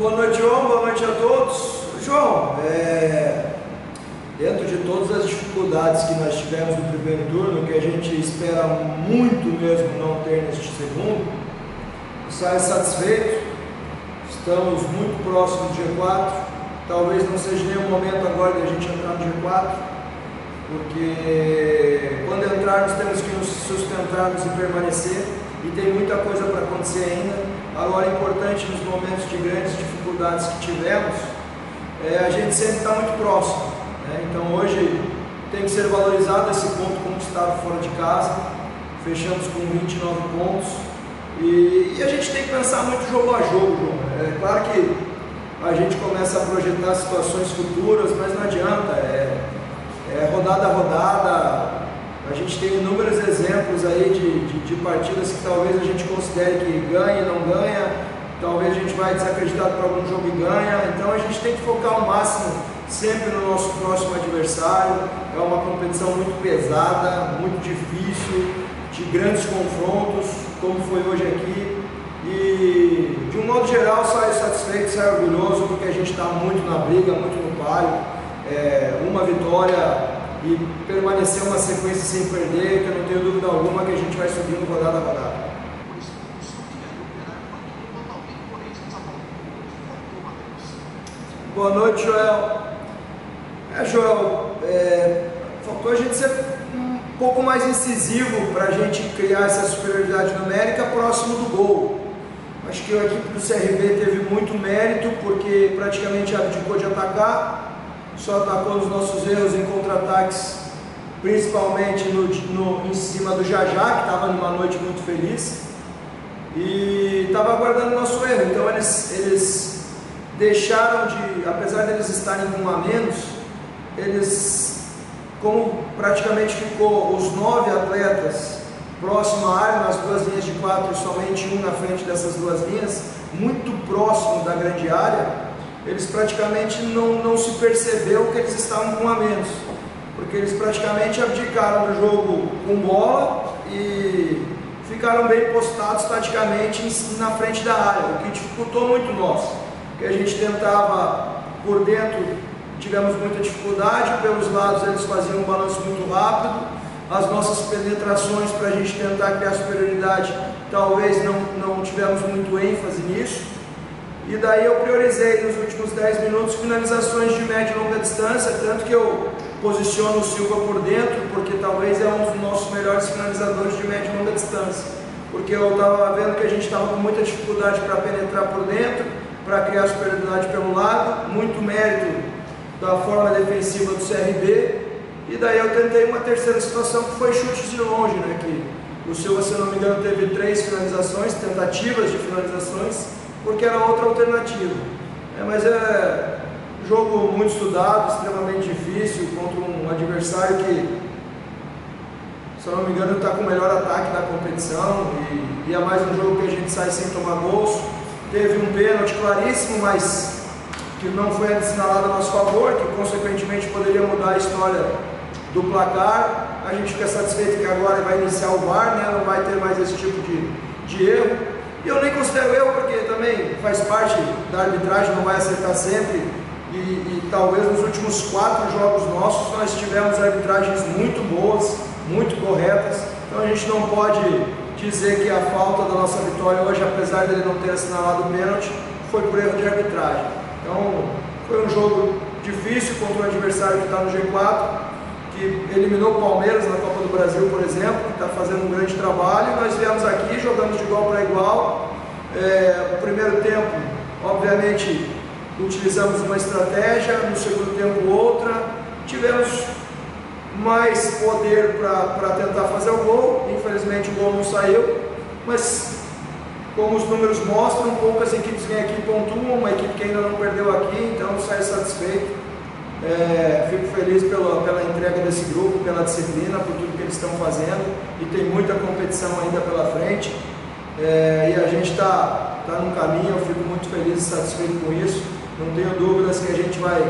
Boa noite, João. Boa noite a todos. João, é, dentro de todas as dificuldades que nós tivemos no primeiro turno, que a gente espera muito mesmo não ter neste segundo, sai satisfeito. Estamos muito próximos do G4. Talvez não seja nenhum momento agora de a gente entrar no G4, porque quando entrarmos temos que nos sustentarmos e permanecer, e tem muita coisa para acontecer ainda. Agora, é importante nos momentos de grandes dificuldades que tivemos, é, a gente sempre está muito próximo. Né? Então, hoje tem que ser valorizado esse ponto conquistado fora de casa. Fechamos com 29 pontos. E, e a gente tem que pensar muito jogo a jogo. É claro que a gente começa a projetar situações futuras, mas não adianta. É, é rodada a rodada, a gente tem inúmeros exemplos aí de, de, de, partidas que talvez a gente considere que ganha e não ganha, talvez a gente vai desacreditado para algum jogo e ganha, então a gente tem que focar ao máximo sempre no nosso próximo adversário. É uma competição muito pesada, muito difícil, de grandes confrontos, como foi hoje aqui. E de um modo geral saio satisfeito, saio orgulhoso, porque a gente está muito na briga, muito no páreo. É, uma vitória e permanecer uma sequência sem perder, que eu não tenho dúvida alguma que a gente vai subindo rodada a rodada. Boa noite, Joel. É, Joel, é, faltou a gente ser um pouco mais incisivo para a gente criar essa superioridade numérica próximo do gol. Acho que a equipe do CRB teve muito mérito porque praticamente abdicou de atacar, só atacou nos nossos erros em contra-ataques, principalmente no, no, em cima do Jajá, que estava numa noite muito feliz, e estava aguardando o nosso erro. Então eles, eles deixaram de, apesar deles estarem com um a menos, eles, como praticamente ficou os nove atletas próximo à área, nas duas linhas de quatro e somente um na frente dessas duas linhas, muito próximo da grande área, eles praticamente não, não se percebeu que eles estavam com a menos, porque eles praticamente abdicaram do jogo com bola e ficaram bem postados taticamente na frente da área, o que dificultou muito nós, que a gente tentava por dentro, tivemos muita dificuldade, pelos lados eles faziam um balanço muito rápido, as nossas penetrações para a gente tentar criar superioridade, talvez não, não tivemos muito ênfase nisso, e daí eu priorizei nos últimos 10 minutos finalizações de média e longa distância, tanto que eu posiciono o Silva por dentro, porque talvez é um dos nossos melhores finalizadores de média e longa distância. Porque eu estava vendo que a gente estava com muita dificuldade para penetrar por dentro, para criar superioridade pelo lado, muito mérito da forma defensiva do CRB. E daí eu tentei uma terceira situação que foi chutes de longe, né? Que o Silva, se não me engano, teve três finalizações, tentativas de finalizações porque era outra alternativa. É, mas é um jogo muito estudado, extremamente difícil, contra um adversário que, se eu não me engano, está com o melhor ataque da competição e, e é mais um jogo que a gente sai sem tomar gols. Teve um pênalti claríssimo, mas que não foi assinalado a nosso favor, que consequentemente poderia mudar a história do placar. A gente fica satisfeito que agora vai iniciar o VAR, né? não vai ter mais esse tipo de, de erro. E eu nem considero eu, porque também faz parte da arbitragem, não vai acertar sempre. E, e, talvez nos últimos quatro jogos nossos nós tivemos arbitragens muito boas, muito corretas. Então a gente não pode dizer que a falta da nossa vitória hoje, apesar dele não ter assinalado o pênalti, foi por erro de arbitragem. Então foi um jogo difícil contra um adversário que está no G4 que eliminou o Palmeiras na Copa do Brasil, por exemplo, que está fazendo um grande trabalho. Nós viemos aqui, jogamos de igual para igual. É, o primeiro tempo, obviamente, utilizamos uma estratégia, no segundo tempo outra. Tivemos mais poder para tentar fazer o gol, infelizmente o gol não saiu, mas como os números mostram, poucas equipes vêm aqui e pontuam, uma equipe que ainda não perdeu aqui, então sai satisfeito. É, fico feliz pela, pela entrega desse grupo, pela disciplina, por tudo que eles estão fazendo e tem muita competição ainda pela frente. É, e a gente está tá num caminho, eu fico muito feliz e satisfeito com isso. Não tenho dúvidas que a gente vai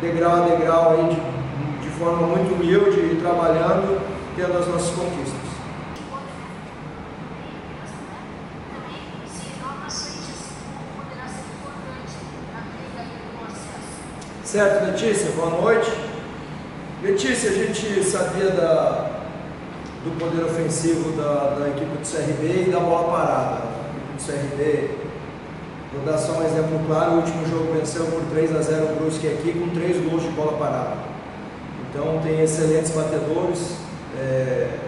degrau a degrau aí de, de forma muito humilde e trabalhando, tendo as nossas conquistas. Certo, Letícia, boa noite. Letícia, a gente sabia da, do poder ofensivo da, da, equipe do CRB e da bola parada. Do CRB, vou dar só um exemplo claro, o último jogo venceu por 3 a 0 o Brusque aqui com 3 gols de bola parada. Então tem excelentes batedores. É,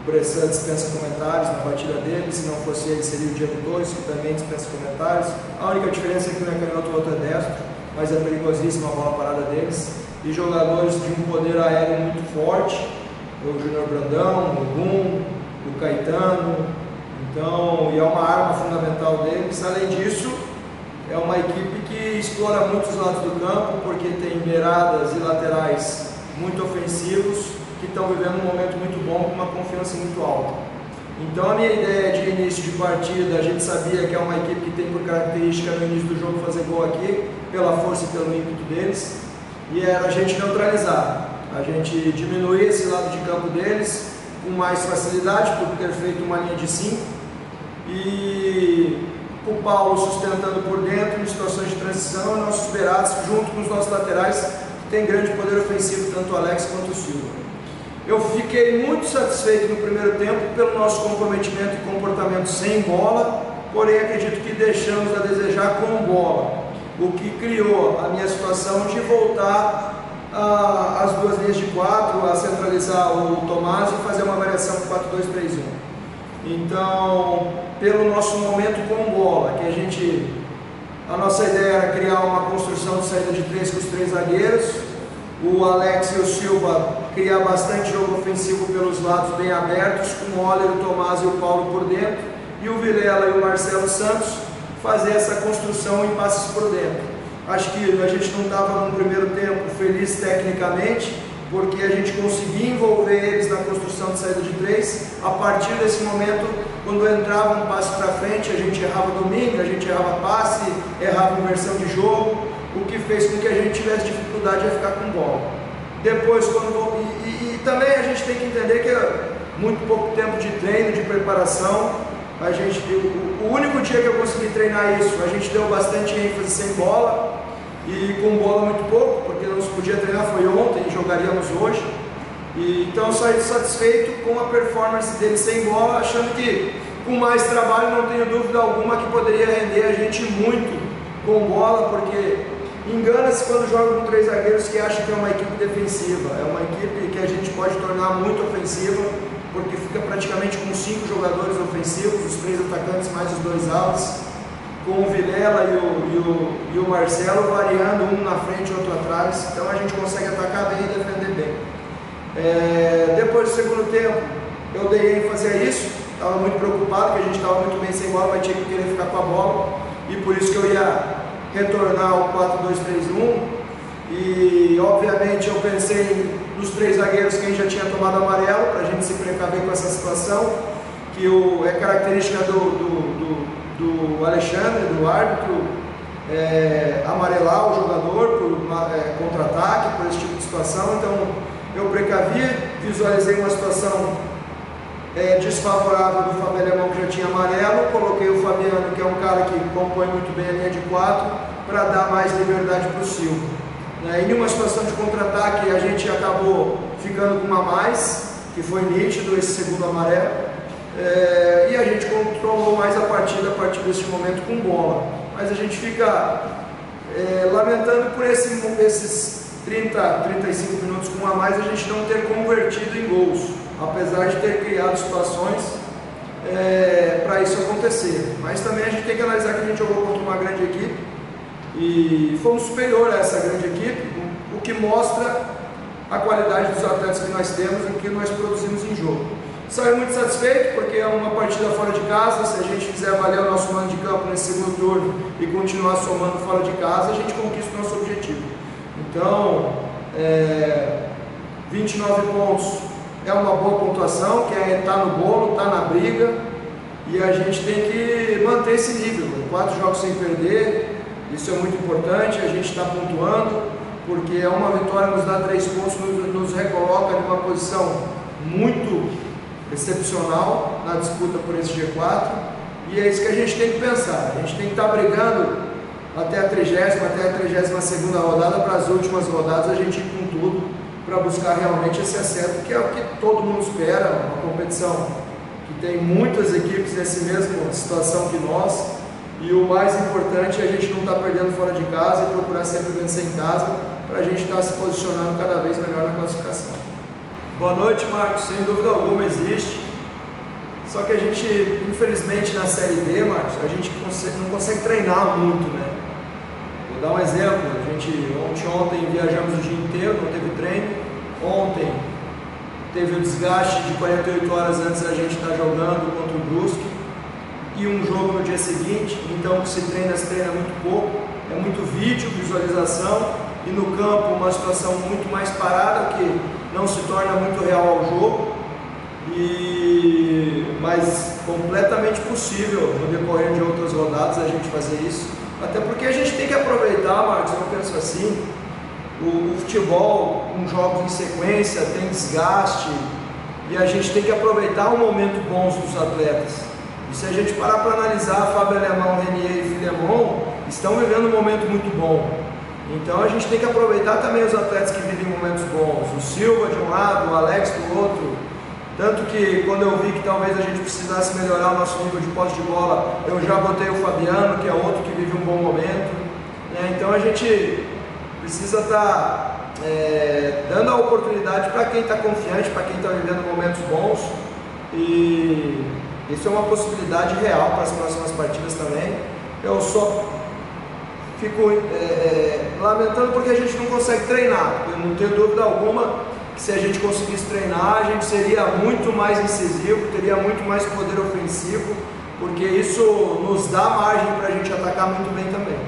o Bressan dispensa comentários na batida dele, se não fosse ele seria o Diego Torres, que também dispensa comentários. A única diferença é que um é canhoto o outro é destro, mas é perigosíssima a bola parada deles. E jogadores de um poder aéreo muito forte, o Júnior Brandão, o Gum, o Caetano, então, e é uma arma fundamental deles. Além disso, é uma equipe que explora muitos lados do campo, porque tem beiradas e laterais muito ofensivos que estão vivendo um momento muito bom com uma confiança muito alta. Então a minha ideia de início de partida, a gente sabia que é uma equipe que tem por característica no início do jogo fazer gol aqui, pela força e pelo ímpeto deles, e era a gente neutralizar, a gente diminuir esse lado de campo deles com mais facilidade, por ter feito uma linha de 5, e o Paulo sustentando por dentro em situações de transição, e nossos beirados junto com os nossos laterais, que tem grande poder ofensivo, tanto o Alex quanto o Silva. Eu fiquei muito satisfeito no primeiro tempo pelo nosso comprometimento e comportamento sem bola, porém acredito que deixamos a desejar com bola, o que criou a minha situação de voltar às duas linhas de quatro, a centralizar o Tomás e fazer uma variação 4-2-3-1. Então, pelo nosso momento com bola, que a gente, a nossa ideia era criar uma construção de saída de três com os três zagueiros, o Alex e o Silva criar bastante jogo ofensivo pelos lados bem abertos, com o Oller, o Tomás e o Paulo por dentro, e o Vilela e o Marcelo Santos fazer essa construção em passes por dentro. Acho que a gente não estava no primeiro tempo feliz tecnicamente, porque a gente conseguia envolver eles na construção de saída de três. A partir desse momento, quando entrava um passe para frente, a gente errava domingo, a gente errava passe, errava inversão de jogo o que fez com que a gente tivesse dificuldade a ficar com bola. Depois, quando e, e, e, também a gente tem que entender que é muito pouco tempo de treino, de preparação. A gente o, único dia que eu consegui treinar isso, a gente deu bastante ênfase sem bola e com bola muito pouco, porque não se podia treinar foi ontem, jogaríamos hoje. E, então eu saí satisfeito com a performance dele sem bola, achando que com mais trabalho não tenho dúvida alguma que poderia render a gente muito com bola, porque Engana-se quando joga com três zagueiros que acha que é uma equipe defensiva. É uma equipe que a gente pode tornar muito ofensiva, porque fica praticamente com cinco jogadores ofensivos, os três atacantes mais os dois altos, com o Vilela e o, e o, e o Marcelo variando um na frente e outro atrás. Então a gente consegue atacar bem e defender bem. É, depois do segundo tempo, eu dei ênfase a isso. Estava muito preocupado, que a gente estava muito bem sem bola, mas tinha que querer ficar com a bola. E por isso que eu ia retornar ao 4-2-3-1 e obviamente eu pensei nos três zagueiros quem já tinha tomado amarelo para a gente se precaver com essa situação que o, é característica do, do, do, do Alexandre, do árbitro é, amarelar o jogador por é, contra-ataque, por esse tipo de situação, então eu precavi, visualizei uma situação é, desfavorável do Alemão que já tinha amarelo, coloquei o Fabiano, que é um cara que compõe muito bem a linha de quatro, para dar mais liberdade para o Silva. Né? Em uma situação de contra-ataque a gente acabou ficando com uma mais, que foi nítido esse segundo amarelo, é, e a gente controlou mais a partida a partir desse momento com bola. Mas a gente fica é, lamentando por esse, esses 30, 35 minutos com uma mais a gente não ter convertido em gols apesar de ter criado situações é, para isso acontecer. Mas também a gente tem que analisar que a gente jogou contra uma grande equipe e fomos superior a essa grande equipe, o que mostra a qualidade dos atletas que nós temos e que nós produzimos em jogo. Saio muito satisfeito porque é uma partida fora de casa. Se a gente fizer valer o nosso mano de campo nesse segundo turno e continuar somando fora de casa, a gente conquista o nosso objetivo. Então, é, 29 pontos é uma boa pontuação, que é estar tá no bolo, estar tá na briga, e a gente tem que manter esse nível. Quatro jogos sem perder, isso é muito importante, a gente está pontuando, porque é uma vitória nos dá três pontos, nos, recoloca em uma posição muito excepcional na disputa por esse G4, e é isso que a gente tem que pensar. A gente tem que estar tá brigando até a 30 até a 32 rodada, para as últimas rodadas a gente ir com tudo para buscar realmente esse acerto, que é o que todo mundo espera, uma competição que tem muitas equipes nessa mesma situação que nós, e o mais importante é a gente não estar tá perdendo fora de casa e procurar sempre vencer em casa, para a gente estar tá se posicionando cada vez melhor na classificação. Boa noite, Marcos. Sem dúvida alguma existe. Só que a gente, infelizmente, na Série D, Marcos, a gente não consegue treinar muito, né? Vou dar um exemplo. A gente, ontem, ontem viajamos o dia inteiro, não teve treino. Ontem teve o desgaste de 48 horas antes da gente estar jogando contra o Brusque e um jogo no dia seguinte. Então, se treina, se treina muito pouco. É muito vídeo, visualização e no campo uma situação muito mais parada que não se torna muito real ao jogo. E, mas completamente possível no decorrer de outras rodadas a gente fazer isso. Até porque a gente tem que aproveitar, Marcos, eu penso assim, o, o futebol com jogos em sequência tem desgaste e a gente tem que aproveitar o momento bom dos atletas. E se a gente parar para analisar, Fábio Alemão, Renier e Filemon estão vivendo um momento muito bom. Então a gente tem que aproveitar também os atletas que vivem momentos bons. O Silva de um lado, o Alex do outro, tanto que quando eu vi que talvez a gente precisasse melhorar o nosso nível de posse de bola, eu já botei o Fabiano, que é outro que vive um bom momento. Né? Então a gente precisa estar tá, é, dando a oportunidade para quem está confiante, para quem está vivendo momentos bons. E isso é uma possibilidade real para as próximas partidas também. Eu só fico é, é, lamentando porque a gente não consegue treinar. Eu não tenho dúvida alguma que se a gente conseguisse treinar, a gente seria muito mais incisivo, teria muito mais poder ofensivo, porque isso nos dá margem para a gente atacar muito bem também.